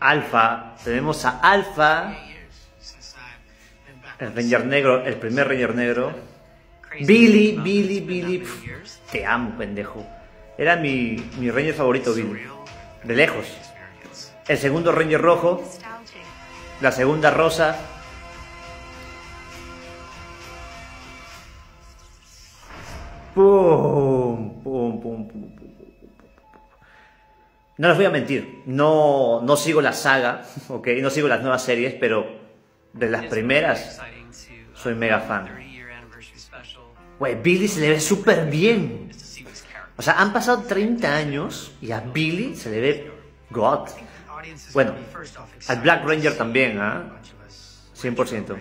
Alfa, tenemos a Alfa, el Ranger negro, el primer Ranger negro. Billy, Billy, Billy, te amo, pendejo. Era mi, mi Ranger favorito, Billy. De lejos. El segundo Ranger rojo, la segunda rosa. Pum, No les voy a mentir, no, no sigo la saga, ok, no sigo las nuevas series, pero de las primeras soy mega fan. Güey, Billy se le ve súper bien. O sea, han pasado 30 años y a Billy se le ve God. Bueno, al Black Ranger también, ¿ah? 100%.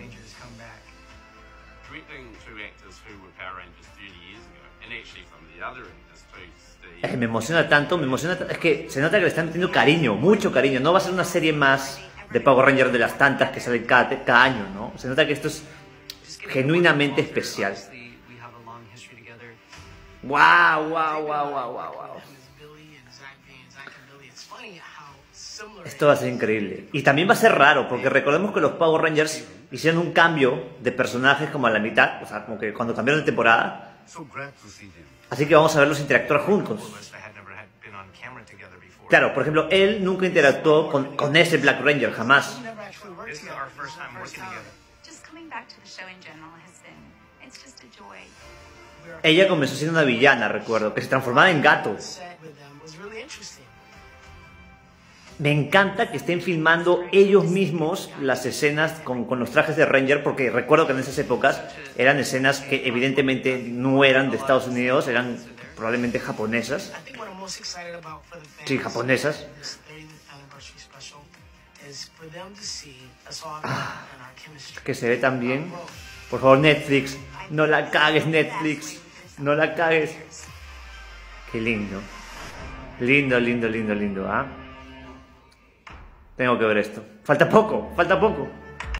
Directing two actors who were Power Rangers 30 years ago, and actually from the other Steve. Me emociona tanto, me emociona tanto. Es que se nota que le están metiendo cariño, mucho cariño. No va a ser una serie más de Power Ranger de las tantas que salen cada, cada año, ¿no? Se nota que esto es genuinamente especial. ¡Wow, wow, wow, wow, wow, wow! Esto va a ser increíble. Y también va a ser raro, porque recordemos que los Power Rangers hicieron un cambio de personajes como a la mitad, o sea, como que cuando cambiaron de temporada. Así que vamos a verlos interactuar juntos. Claro, por ejemplo, él nunca interactuó con, con ese Black Ranger, jamás. Ella comenzó siendo una villana, recuerdo, que se transformaba en gato. Me encanta que estén filmando ellos mismos las escenas con, los trajes de Ranger, porque recuerdo que en esas épocas eran escenas que evidentemente no eran de Estados Unidos, eran probablemente japonesas. Sí, japonesas. Ah, Que se ve tan bien. Por favor, Netflix, no la cagues, Netflix, no la cagues. Qué lindo. Lindo, lindo, lindo, lindo, ¿ah? Tengo que ver esto. Falta poco, falta poco.